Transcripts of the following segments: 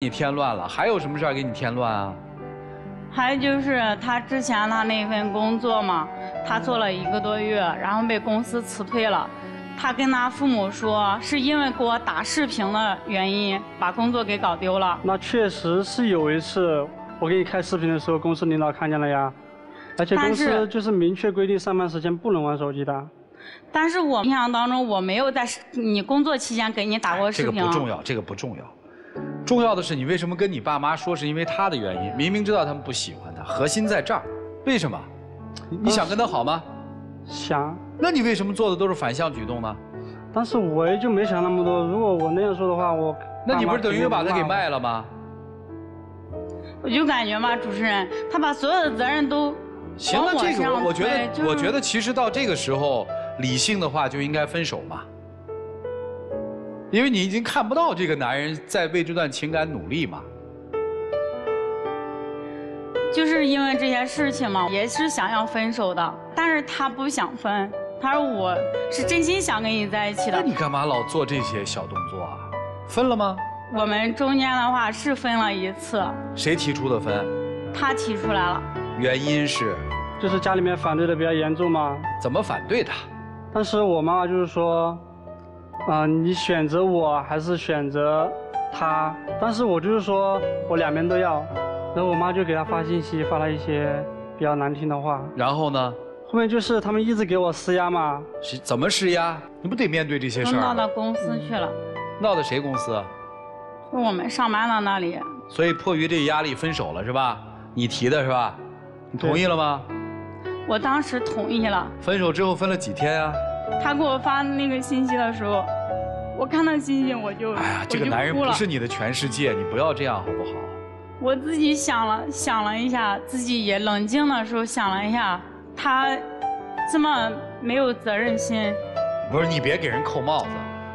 你添乱了，还有什么事儿给你添乱啊？还有就是他之前他那份工作嘛，他做了一个多月，然后被公司辞退了。他跟他父母说，是因为给我打视频的原因，把工作给搞丢了。那确实是有一次，我给你开视频的时候，公司领导看见了呀。而且公但是司就是明确规定上班时间不能玩手机的。但是我印象当中，我没有在你工作期间给你打过视频。个不重要，这个不重要。重要的是你为什么跟你爸妈说是因为他的原因？明明知道他们不喜欢他，核心在这儿。为什么？你你想跟他好吗？想，那你为什么做的都是反向举动呢？但是我也就没想那么多。如果我那样说的话，我那你不是等于把他给卖了？吗？我就感觉嘛，主持人，他把所有的责任都行了，往我这个我我觉得，我觉得其实到这个时候，理性的话就应该分手嘛。因为你已经看不到这个男人在为这段情感努力嘛。就是因为这些事情嘛，也是想要分手的，但是他不想分，他说我是真心想跟你在一起的。那你干嘛老做这些小动作啊？分了吗？我们中间的话是分了一次，谁提出的分？他提出来了，原因是就是家里面反对的比较严重嘛。怎么反对的？但是我妈妈就是说，啊、你选择我还是选择他？但是我就是说我两边都要。然后我妈就给他发信息，发了一些比较难听的话。然后呢？后面就是他们一直给我施压嘛，是怎么施压？你不得面对这些都事儿吗？闹到公司去了，闹到谁公司？啊就我们上班的那里。所以迫于这压力分手了是吧？你提的是吧？你同意了吗？我当时同意了，分手之后分了几天啊？他给我发那个信息的时候，我看到信息我就哎呀，这个男人不是你的全世界，你不要这样好不好？我自己想了想了一下，自己也冷静的时候想了一下，他这么没有责任心，不是你别给人扣帽子，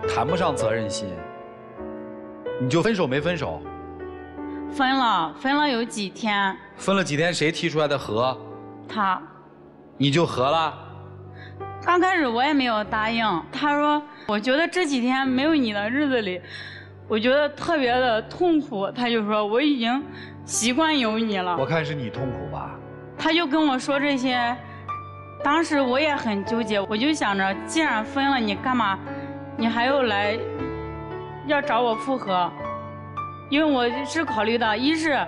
谈不上责任心。你就分手没分手？分了分了有几天，分了几天？谁提出来的和？他你就和了？刚开始我也没有答应，他说我觉得这几天没有你的日子里，我觉得特别的痛苦，他就说我已经习惯有你了我，看是你痛苦吧？他就跟我说这些，当时我也很纠结，我就想着既然分了，你干嘛，你还要来要找我复合？因为我是考虑到，一是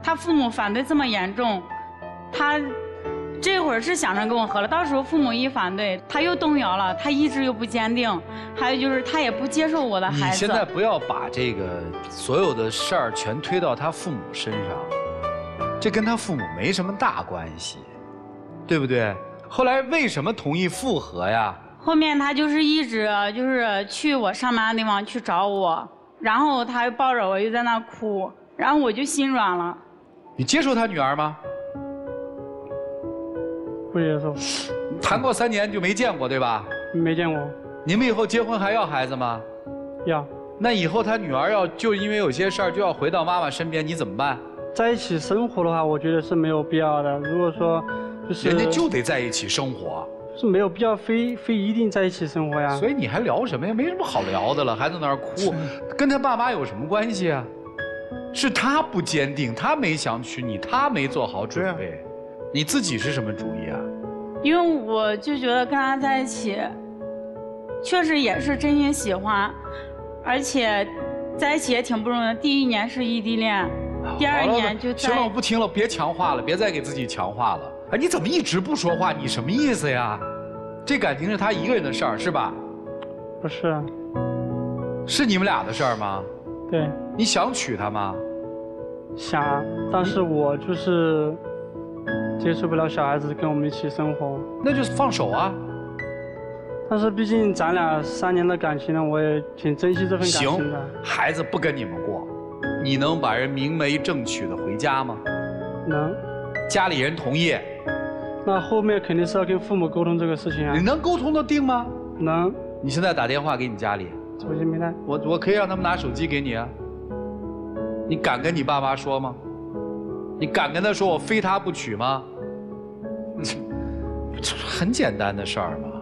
他父母反对这么严重，他这会儿是想着跟我和了，到时候父母一反对，他又动摇了，他意志又不坚定，还有就是他也不接受我的孩子。现在不要把这个所有的事儿全推到他父母身上，这跟他父母没什么大关系，对不对？后来为什么同意复合呀？后面他就是一直就是去我上班的地方去找我，然后他又抱着我又在那哭，然后我就心软了。你接受他女儿吗？不接受，谈过三年就没见过，对吧？没见过。你们以后结婚还要孩子吗？要那以后他女儿要就因为有些事儿就要回到妈妈身边，你怎么办？在一起生活的话，我觉得是没有必要的。如果说就是人家就得在一起生活，是没有必要非非一定在一起生活呀。所以你还聊什么呀？没什么好聊的了，还在那儿哭，跟他爸妈有什么关系啊？是他不坚定，他没想娶你，他没做好准备。你自己是什么主意啊？因为我就觉得跟他在一起，确实也是真心喜欢，而且在一起也挺不容易。第一年是异地恋，第二年就行了，我不听了，别强化了，别再给自己强化了。哎，你怎么一直不说话？你什么意思呀？这感情是他一个人的事儿是吧？不是，是你们俩的事儿吗？对，你想娶她吗？想，但是我就是接受不了小孩子跟我们一起生活。那就是放手啊！但是毕竟咱俩三年的感情呢，我也挺珍惜这份感情的。，孩子不跟你们过，你能把人明媒正娶的回家吗？能，家里人同意，那后面肯定是要跟父母沟通这个事情啊你。能沟通得定吗？能，你现在打电话给你家里，手机没带。我我可以让他们拿手机给你啊。你敢跟你爸妈说吗？你敢跟他说我非他不娶吗？这不 很简单的事儿嘛。